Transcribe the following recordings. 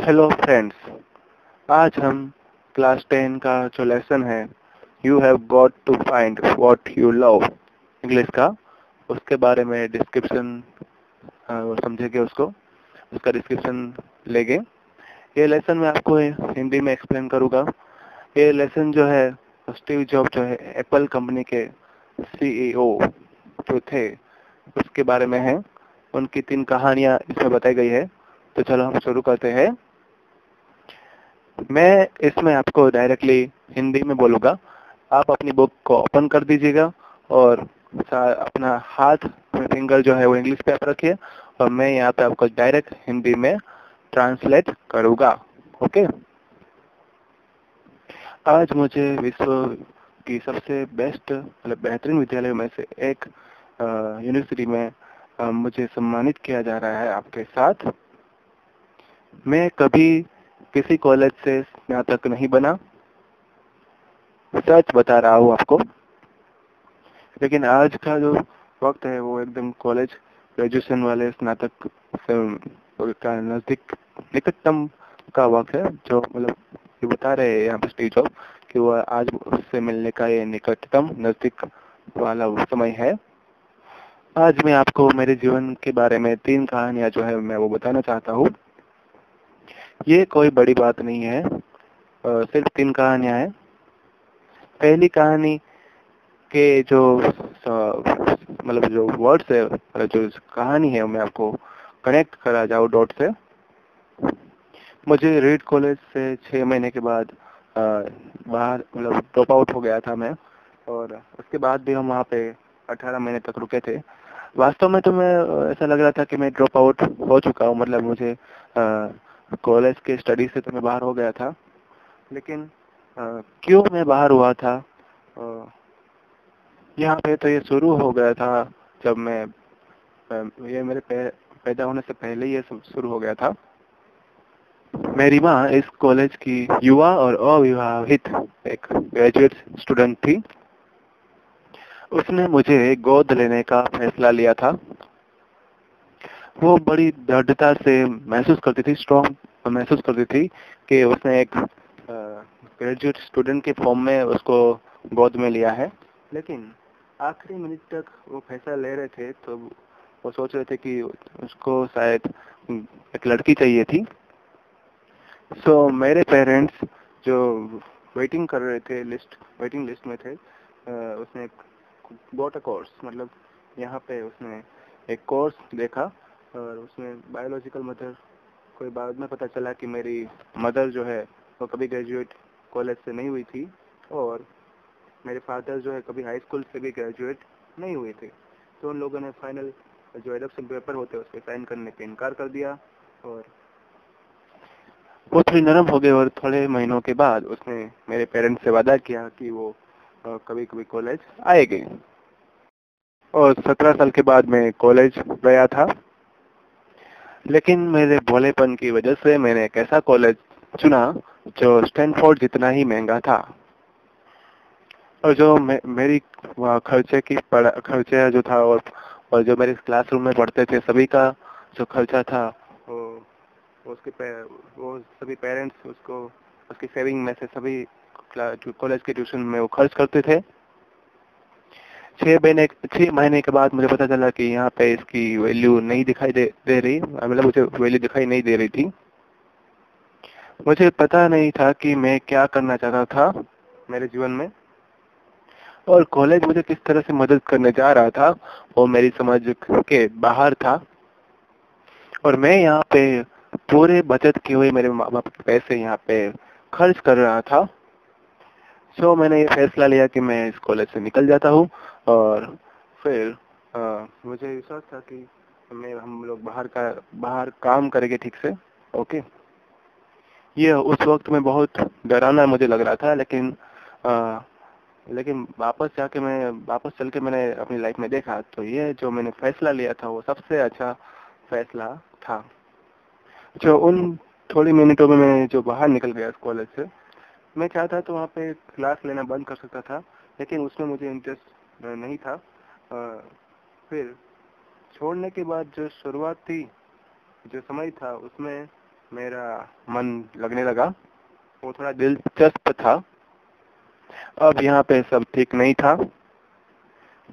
Hello friends आज हम class ten का जो लेसन है you have got to find what you love English का, उसके बारे में डिस्क्रिप्शन समझेंगे उसको, उसका डिस्क्रिप्शन लेंगे। ये लेसन मैं आपको हिंदी में एक्सप्लेन करूँगा। ये लेसन जो है स्टीव जॉब जो है एप्पल कंपनी के सीईओ जो थे, उसके बारे में है। उनकी तीन कहानियाँ इसमें बताई गई है। तो चलो हम शुरू करते हैं। मैं इसमें आपको डायरेक्टली हिंदी में बोलूँगा। आप अपनी बुक को ओपन कर दीजिएगा और अपना हाथ फिंगर जो है वो इंग्लिश पे आप रखिए और मैं यहाँ पे आपको डायरेक्ट हिंदी में ट्रांसलेट करूँगा। ओके आज मुझे विश्व की सबसे बेस्ट मतलब बेहतरीन विद्यालय में से एक यूनिवर्सिटी में आ, मुझे सम्मानित किया जा रहा है आपके साथ। मैं कभी किसी कॉलेज से स्नातक नहीं बना। सच बता रहा हूँ आपको। लेकिन आज का जो वक्त है, वो एकदम कॉलेज ग्रेजुएशन वाले स्नातक का नज़दीक, निकटतम का वक्त है, जो मतलब ये बता रहे हैं यहाँ पे स्टेज ऑफ़ कि वो आज उससे मिलने का ये निकटतम, नज़दीक वाला समय है। आज मैं आपको मेरे जीवन के बारे में तीन कहानियाँ जो है, मैं वो बताना चाहता हूँ। ये कोई बड़ी बात नहीं है। सिर्फ़ तीन कहानियाँ हैं। पहली कहानी के जो मतलब जो वर्ड्स है जो कहानी है मैं आपको कनेक्ट करा जाऊँ डॉट से। मुझे रेड कॉलेज से छः महीने के बाद बाहर मतलब ड्रॉप आउट हो गया था मैं। और उसके बाद भी हम वहाँ पे अठारह महीने तक रुके थे। वास्तव में तो मैं ऐसा लग रहा था कि मैं ड्रॉप आउट हो चुका हूँ। मतलब मुझे आ, कॉलेज के स्टडी से तो मैं बाहर हो गया था लेकिन आ, क्यों मैं बाहर हुआ था? यहाँ पे तो ये शुरू हो गया था जब मैं ये मेरे पैदा होने से पहले ये शुरू हो गया था। मेरी माँ इस कॉलेज की युवा और अविवाहित एक ग्रेजुएट स्टूडेंट थी। उसने मुझे गोद लेने का फैसला लिया था। वो बड़ी दृढ़ता से महसूस करती थी स्ट्रॉन्ग महसूस करती थी कि उसने एक ग्रेजुएट स्टूडेंट के फॉर्म में उसको गोद में लिया है। लेकिन आखिरी मिनट तक वो फैसला ले रहे थे तो वो सोच रहे थे कि उसको शायद एक लड़की चाहिए थी। सो so, मेरे पेरेंट्स जो वेटिंग कर रहे थे लिस्ट वेटिंग लिस्ट में थे उसने बोट अ कोर्स मतलब यहाँ पे उसने एक कोर्स देखा। और उसमें बायोलॉजिकल मदर कोई बाद में पता चला कि मेरी मदर जो है, वो कभी ग्रेजुएट कॉलेज से नहीं हुई थी और मेरे फादर जो है कभी हाई स्कूल से भी ग्रेजुएट नहीं हुए थे। तो उन लोगों ने फाइनल जो एडप्शन पेपर होते हैं उस पर साइन करने पे इनकार कर दिया और वो थोड़ी नरम हो गए और थोड़े महीनों के बाद उसने मेरे पेरेंट्स से वादा किया कि वो कभी कभी कॉलेज आएँगे। और सत्रह साल के बाद मैं कॉलेज गया था। लेकिन मेरे भोलेपन की वजह से मैंने एक ऐसा कॉलेज चुना जो स्टैनफोर्ड जितना ही महँगा था। और जो मे, मेरी खर्चे की खर्चे जो था और और जो मेरे क्लासरूम में पढ़ते थे सभी का जो खर्चा था वो उसके वो सभी पेरेंट्स उसको उसकी सेविंग में से सभी कॉलेज के ट्यूशन में वो खर्च करते थे। छह महीने छह महीने के बाद मुझे पता चला कि यहाँ पे इसकी वैल्यू नहीं दिखाई दे दे रही। मतलब मुझे वैल्यू दिखाई नहीं दे रही थी। मुझे पता नहीं था कि मैं क्या करना चाहता था मेरे जीवन में। और कॉलेज मुझे किस तरह से मदद करने जा रहा था, वो मेरी समझ के बाहर था। और मैं यहाँ पे पूरे बचत किए हुए मेरे माँ बाप के पैसे यहाँ पे खर्च कर रहा था। सो so, मैंने ये फैसला लिया कि मैं इस कॉलेज से निकल जाता हूँ और फिर आ, मुझे विश्वास था कि मैं हम लोग बाहर का बाहर काम करेंगे ठीक से ओके? ये उस वक्त में बहुत डराना मुझे लग रहा था लेकिन आ, लेकिन वापस जाके मैं वापस चल के मैंने अपनी लाइफ में देखा तो ये जो मैंने फैसला लिया था वो सबसे अच्छा फैसला था। जो उन थोड़ी मिनटों में मैं जो बाहर निकल गया कॉलेज से मैं चाहता तो वहाँ पे क्लास लेना बंद कर सकता था लेकिन उसमें मुझे इंटरेस्ट नहीं था। आ, फिर छोड़ने के बाद जो शुरुआत थी जो समय था उसमें मेरा मन लगने लगा। वो थोड़ा दिलचस्प था। अब यहाँ पे सब ठीक नहीं था।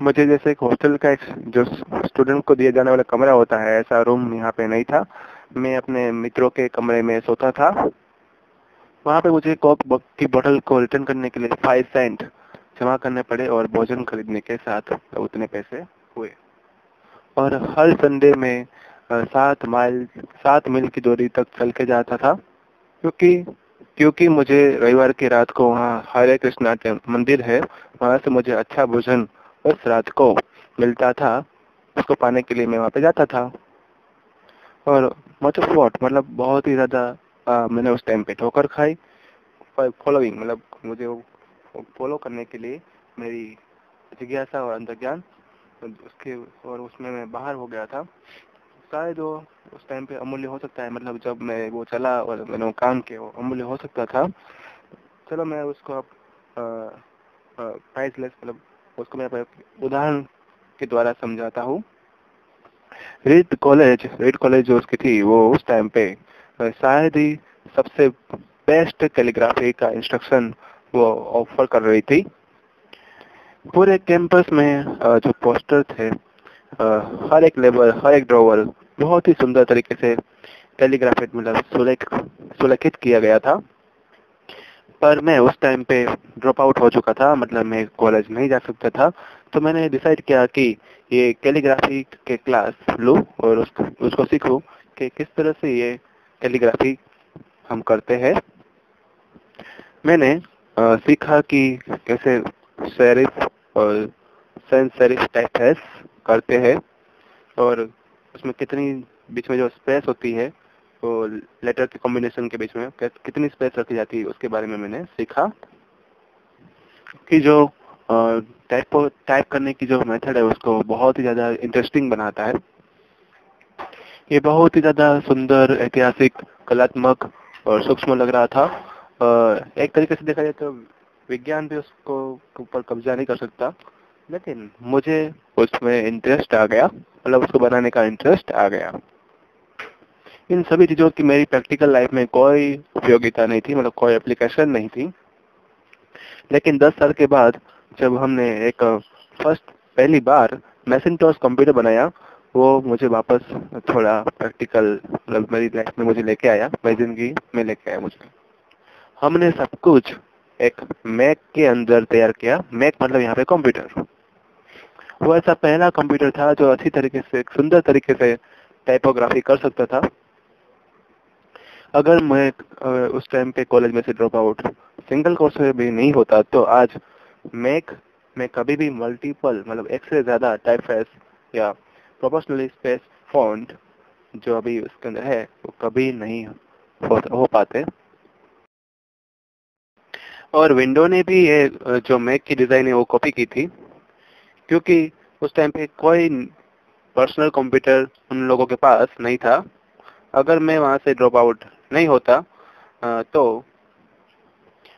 मुझे जैसे एक हॉस्टल का एक जो स्टूडेंट को दिया जाने वाला कमरा होता है ऐसा रूम यहाँ पे नहीं था। मैं अपने मित्रों के कमरे में सोता था। वहाँ पे मुझे कोक की बोतल को रिटर्न करने के लिए फाइव सेंट जमा करने पड़े और भोजन खरीदने के साथ उतने पैसे हुए। और हर संडे में सात माइल, सात मील की दूरी तक चल के जाता था, क्योंकि क्योंकि मुझे रविवार की रात को वहाँ हरे कृष्णा मंदिर है, वहाँ से मुझे अच्छा भोजन उस रात को मिलता था, उसको पाने के लिए मैं वहाँ पे जाता था। और मच मतलब बहुत ही ज़्यादा मैंने उस टाइम पे ठोकर खाई। फॉलोइंग मतलब मुझे फॉलो करने के लिए मेरी जिज्ञासा और अंतर्ज्ञान उसके, और उसमें मैं बाहर हो गया था। शायद वो उस टाइम पे अमूल्य हो सकता है मतलब जब मैं वो चला और मैंने काम किया, वो अमूल्य हो सकता था। चलो मैं उसको अब प्राइसलेस मतलब उसको मैं उदाहरण के द्वारा समझाता हूँ। रेड कॉलेज रेड कॉलेज जो उसकी थी, वो उस टाइम पे शायद ही सबसे बेस्ट कैलीग्राफी का इंस्ट्रक्शन वो ऑफ़र कर रही थी। पूरे कैंपस में जो पोस्टर थे हर एक लेवल हर एक ड्रॉवर बहुत ही सुंदर तरीके से कैलीग्राफी मतलब सुलेख सुलेखित किया गया था। पर मैं उस टाइम पे ड्रॉप आउट हो चुका था मतलब मैं कॉलेज नहीं जा सकता था। तो मैंने डिसाइड किया कि ये कैलीग्राफी के क्लास लूँ और उस, उसको सीखूँ कि किस तरह से ये कैलीग्राफी हम करते हैं। मैंने आ, सीखा कि कैसे सेरिफ और सेंस सेरिफ टाइप करते हैं और उसमें कितनी बीच में जो स्पेस होती है तो लेटर के कॉम्बिनेशन के बीच में कितनी स्पेस रखी जाती है उसके बारे में मैंने सीखा। कि जो टाइप टाइप करने की जो मेथड है उसको बहुत ही ज़्यादा इंटरेस्टिंग बनाता है। ये बहुत ही ज़्यादा सुंदर, ऐतिहासिक, कलात्मक और सूक्ष्म लग रहा था। एक तरीके से देखा जाए तो विज्ञान भी उसको ऊपर कब्जा नहीं कर सकता, लेकिन मुझे उसमें इंटरेस्ट आ गया मतलब उसको बनाने का इंटरेस्ट आ गया। इन सभी चीज़ों की मेरी प्रैक्टिकल लाइफ में कोई उपयोगिता नहीं थी मतलब कोई एप्लीकेशन नहीं थी। लेकिन 10 साल के बाद जब हमने एक फ़र्स्ट पहली बार मैसेंटोस कंप्यूटर बनाया वो मुझे वापस थोड़ा प्रैक्टिकल मतलब मेरी लाइफ में मुझे लेके आया मेरी ज़िंदगी में लेके आया मुझे। हमने सब कुछ एक मैक के अंदर तैयार किया। मैक मतलब यहाँ पे कंप्यूटर वो ऐसा पहला कंप्यूटर था जो अच्छी तरीके से सुंदर तरीके से टाइपोग्राफी कर सकता था। अगर मैं उस टाइम पे कॉलेज में से ड्रॉप आउट सिंगल कोर्स में भी नहीं होता तो आज मैक में कभी भी मल्टीपल मतलब एक से ज़्यादा टाइपफेस या प्रोपोर्शनली स्पेस फॉन्ट जो अभी उसके अंदर है वो कभी नहीं हो, हो पाते। और विंडो ने भी ये जो मैक की डिज़ाइन है वो कॉपी की थी क्योंकि उस टाइम पे कोई पर्सनल कंप्यूटर उन लोगों के पास नहीं था। अगर मैं वहाँ से ड्रॉप आउट नहीं होता तो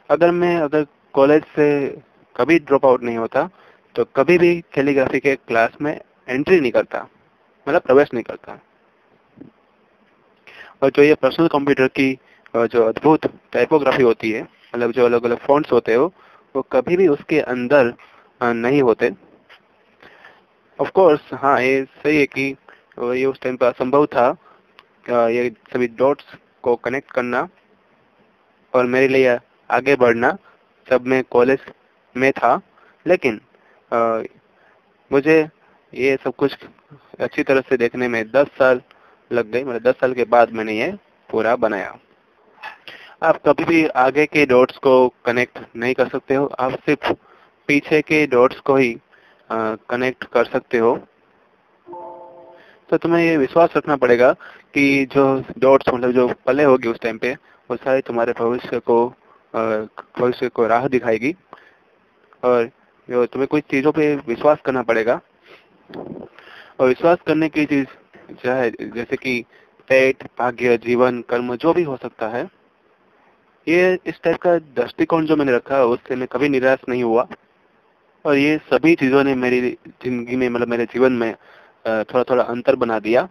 अगर मैं अगर कॉलेज से कभी ड्रॉप आउट नहीं होता तो कभी भी कैलीग्राफी के क्लास में एंट्री नहीं करता। मतलब प्रवेश नहीं करता। और जो ये पर्सनल कंप्यूटर की जो अद्भुत टाइपोग्राफी होती है मतलब जो अलग अलग फॉन्ट्स होते हो वो कभी भी उसके अंदर नहीं होते। ऑफ़ कोर्स हाँ ये सही है कि ये उस टाइम पर असंभव था ये सभी डॉट्स को कनेक्ट करना और मेरे लिए आगे बढ़ना जब मैं कॉलेज में था। लेकिन आ, मुझे ये सब कुछ अच्छी तरह से देखने में 10 साल लग गए मतलब 10 साल के बाद मैंने ये पूरा बनाया। आप कभी भी आगे के डॉट्स को कनेक्ट नहीं कर सकते हो, आप सिर्फ़ पीछे के डॉट्स को ही कनेक्ट कर सकते हो। तो तुम्हें ये विश्वास रखना पड़ेगा कि जो डॉट्स मतलब जो पले होगी उस टाइम पे, वो सारे तुम्हारे भविष्य को भविष्य को राह दिखाएगी। और जो तुम्हें कुछ चीज़ों पे विश्वास करना पड़ेगा और विश्वास करने की चीज़ चाहे जैसे कि पेट, भाग्य, जीवन, कर्म, जो भी हो सकता है, ये इस टाइप का दृष्टिकोण जो मैंने रखा उससे मैं कभी निराश नहीं हुआ। और ये सभी चीज़ों ने मेरी ज़िंदगी में मतलब मेरे जीवन में थोड़ा थोड़ा अंतर बना दिया।